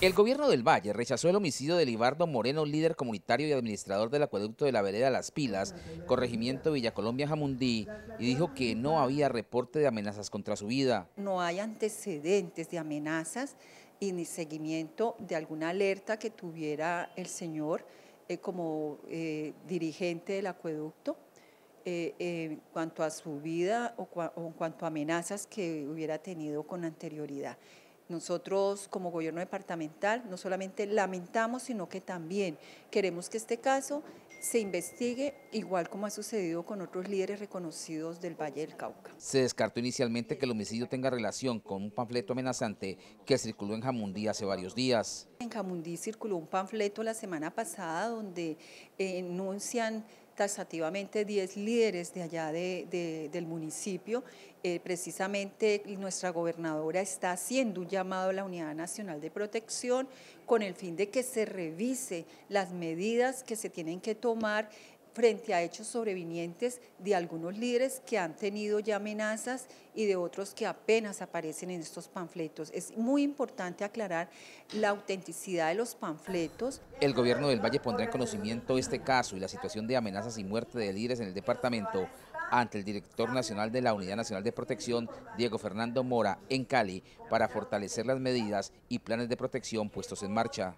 El gobierno del Valle rechazó el homicidio de Libardo Moreno, líder comunitario y administrador del acueducto de la vereda Las Pilas, corregimiento Villa Colombia Jamundí, y dijo que no había reporte de amenazas contra su vida. No hay antecedentes de amenazas y ni seguimiento de alguna alerta que tuviera el señor eh, como eh, dirigente del acueducto. Eh, en cuanto a su vida o, o en cuanto a amenazas que hubiera tenido con anterioridad. Nosotros como gobierno departamental no solamente lamentamos, sino que también queremos que este caso se investigue igual como ha sucedido con otros líderes reconocidos del Valle del Cauca. Se descartó inicialmente que el homicidio tenga relación con un panfleto amenazante que circuló en Jamundí hace varios días. En Jamundí circuló un panfleto la semana pasada donde enuncian taxativamente 10 líderes de allá de, del municipio. Eh, precisamente nuestra gobernadora está haciendo un llamado a la Unidad Nacional de Protección con el fin de que se revise las medidas que se tienen que tomar frente a hechos sobrevinientes de algunos líderes que han tenido ya amenazas y de otros que apenas aparecen en estos panfletos. Es muy importante aclarar la autenticidad de los panfletos. El gobierno del Valle pondrá en conocimiento este caso y la situación de amenazas y muerte de líderes en el departamento ante el director nacional de la Unidad Nacional de Protección, Diego Fernando Mora, en Cali, para fortalecer las medidas y planes de protección puestos en marcha.